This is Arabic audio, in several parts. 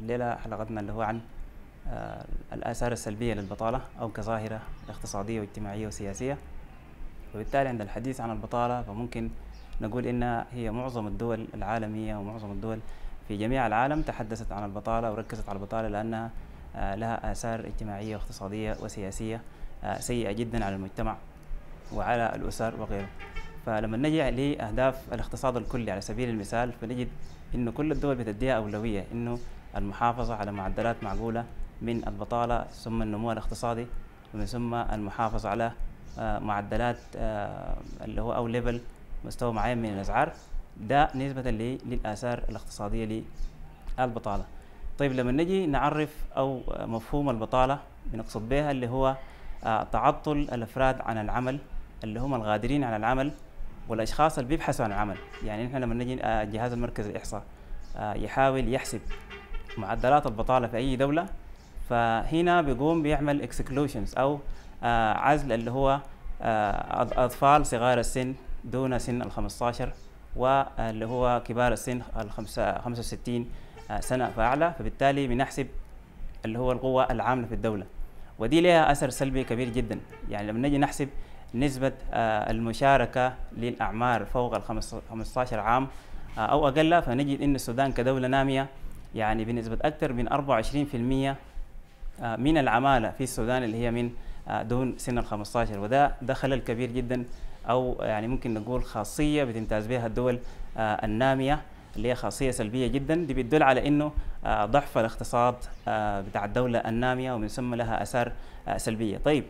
الليلة حلقتنا اللي هو عن آه، الآثار السلبية للبطالة أو كظاهرة اقتصادية واجتماعية وسياسية. وبالتالي عند الحديث عن البطالة فممكن نقول إنها هي معظم الدول العالمية ومعظم الدول في جميع العالم تحدثت عن البطالة وركزت على البطالة لأنها آه، لها آثار اجتماعية واقتصادية وسياسية آه، سيئة جدا على المجتمع وعلى الأسر وغيره. فلما نجي لأهداف الاقتصاد الكلي على سبيل المثال فنجد إنه كل الدول بتديها أولوية إنه المحافظة على معدلات معقولة من البطالة ثم النمو الاقتصادي ومن ثم المحافظة على آه، معدلات آه، اللي هو أو ليفل مستوى معين من الأسعار. ده نسبة للآثار الاقتصادية للبطالة. طيب لما نجي نعرف أو مفهوم البطالة بنقصد بها اللي هو آه، تعطل الأفراد عن العمل اللي هم الغادرين عن العمل والأشخاص اللي بيبحثوا عن العمل. يعني نحن لما نجي جهاز المركز الإحصاء يحاول يحسب معدلات البطالة في أي دولة فهنا بيقوم بيعمل exclusions أو آه، عزل اللي هو آه، أطفال صغار السن دون سن ال 15 واللي هو كبار السن ال 65 آه، سنة فأعلى فبالتالي بنحسب اللي هو القوة العاملة في الدولة. ودي لها أثر سلبي كبير جدا. يعني لما نجي نحسب نسبة المشاركة للأعمار فوق ال 15 عام أو أقل فنجد أن السودان كدولة نامية يعني بنسبة أكثر من 24% آه، من العمالة في السودان اللي هي من آه، دون سن ال 15 وده ده خلل كبير جدا أو يعني ممكن نقول خاصية بتمتاز بها الدول آه، النامية اللي هي خاصية سلبية جدا. دي بتدل على آه، ضعف الاقتصاد بتاع الدولة النامية ومن ثم لها آثار آه، سلبية. طيب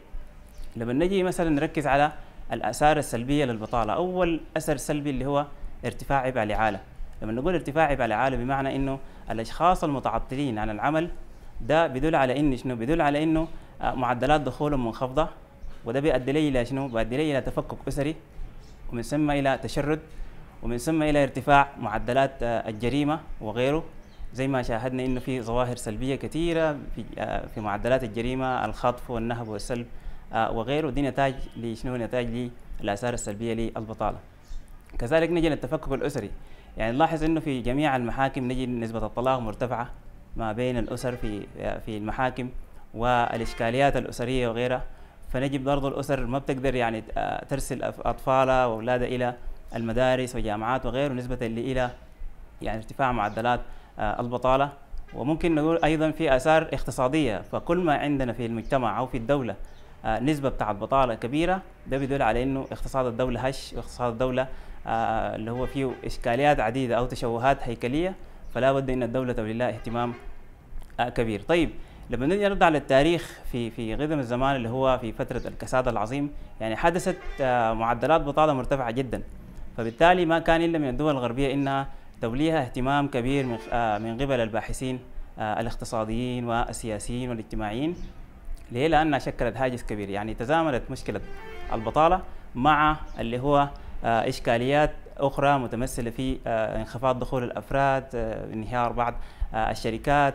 لما نجي مثلا نركز على الآثار السلبية للبطالة أول أثر سلبي اللي هو ارتفاع عبء الإعالة. لما نقول ارتفاع عبء الإعالة بمعنى إنه الأشخاص المتعطلين عن العمل ده بيدل على إن شنو؟ بيدل على إنه آه، معدلات دخولهم منخفضة وده بيؤدي لي إلى شنو؟ بيؤدي لي إلى تفكك أسري ومن ثم إلى تشرد ومن ثم إلى ارتفاع معدلات آه، الجريمة وغيره. زي ما شاهدنا إنه في ظواهر سلبية كثيرة في آه، في معدلات الجريمة الخطف والنهب والسلب وغيره. دي نتاج لشنو نتاج للآثار السلبية للبطالة. كذلك نجي للتفكك الأسري. يعني نلاحظ إنه في جميع المحاكم نجد نسبة الطلاق مرتفعة ما بين الأسر في في المحاكم والإشكاليات الأسرية وغيرها. فنجد برضو الأسر ما بتقدر يعني آه، ترسل أطفالها وأولادها إلى المدارس وجامعات وغيره نسبة اللي إلى يعني ارتفاع معدلات آه، البطالة. وممكن نقول أيضا في آثار اقتصادية. فكل ما عندنا في المجتمع أو في الدولة آه، نسبة بتاع البطالة كبيرة. ده بيدل على إنه اقتصاد الدولة هش واقتصاد الدولة آه، اللي هو فيه إشكاليات عديدة أو تشوهات هيكلية. فلا بد إن الدولة تولي لها اهتمام آه، كبير. طيب لما نجي نرجع للتاريخ في في قدم الزمان اللي هو في فترة الكساد العظيم يعني حدثت معدلات بطالة مرتفعة جدا. فبالتالي ما كان إلا من الدول الغربية إنها توليها اهتمام كبير من من قبل الباحثين الاقتصاديين والسياسيين والاجتماعيين. ليه؟ لأنها شكلت هاجس كبير. يعني تزامنت مشكلة البطالة مع اللي هو آه، إشكاليات أخرى متمثلة في آه، انخفاض دخول الأفراد آه، انهيار بعض الشركات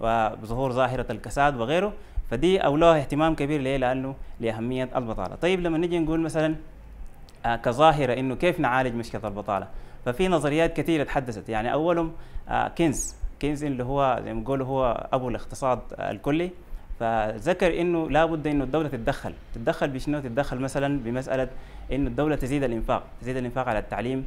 وظهور ظاهرة الكساد وغيره. فدي أولوها اهتمام كبير ليه؟ لأنه لأهمية البطالة. طيب لما نجي نقول مثلا كظاهرة إنه كيف نعالج مشكلة البطالة؟ ففي نظريات كثيرة تحدثت. يعني أولهم كينز. كينز اللي هو زي ما هو أبو الاقتصاد الكلي. فذكر إنه لابد إنه الدولة تتدخل. تتدخل بشنو؟ تتدخل مثلا بمسألة إنه الدولة تزيد الإنفاق. تزيد الإنفاق على التعليم.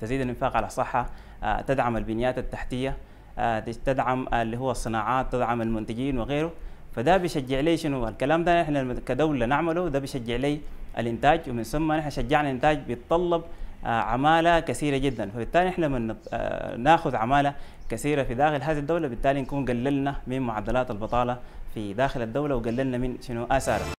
تزيد الإنفاق على الصحة. آه، تدعم البنيات التحتية. آه، تدعم اللي هو الصناعات تدعم المنتجين وغيره. فده بيشجع لي شنو؟ الكلام ده إحنا كدولة نعمله ده بيشجع لي الإنتاج. ومن ثم نحن شجعنا الإنتاج بيتطلب عمالة كثيرة جدا. فبالتالي إحنا لما آه، ناخذ عمالة كثيرة في داخل هذه الدولة بالتالي نكون قللنا من معدلات البطالة في داخل الدولة وقللنا من شنو؟ آثارها.